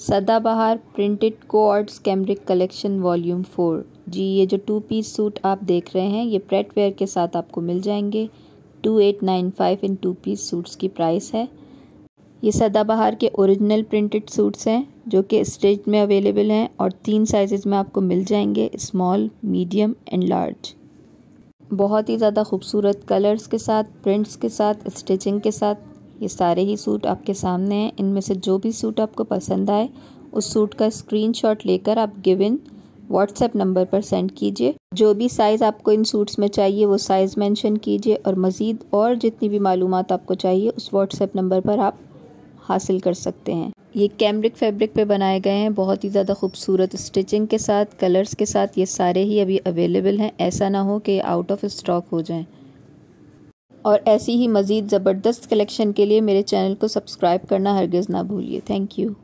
Sadabahar printed co-ords cambric collection volume four. जी, ये जो to piece suit आप देख रहे हैं, ये प्रेट वेयर के साथ आपको मिल जाएँगे। Two eight nine five in two piece suits की प्राइस है। ये सदाबहार के ओरिजिनल प्रिंटेड सूट्स हैं, जो कि स्टेज में अवेलेबल हैं और तीन साइजेस में आपको मिल जाएँगे स्मॉल मीडियम एंड लार्ज बहुत ही ज़्यादा खूबसूरत कलर्स के साथ प्रिंट्स के साथ स्टिचिंग के साथ ये सारे ही सूट आपके सामने हैं। इनमें से जो भी सूट आपको पसंद आए, उस सूट का स्क्रीनशॉट लेकर आप गिवन व्हाट्सएप नंबर पर सेंड कीजिए। जो भी साइज़ आपको इन सूट्स में चाहिए, वो साइज़ मेंशन कीजिए और मज़ीद और जितनी भी मालूम आपको चाहिए, उस व्हाट्सएप नंबर पर आप हासिल कर सकते हैं। ये कैमरिक फैब्रिक पे बनाए गए हैं। बहुत ही ज़्यादा खूबसूरत स्टिचिंग के साथ कलर्स के साथ ये सारे ही अभी अवेलेबल हैं। ऐसा ना हो कि आउट ऑफ़ स्टॉक हो जाएँ। और ऐसी ही मज़ीद ज़बरदस्त कलेक्शन के लिए मेरे चैनल को सब्सक्राइब करना हरगिज़ ना भूलिए। Thank you.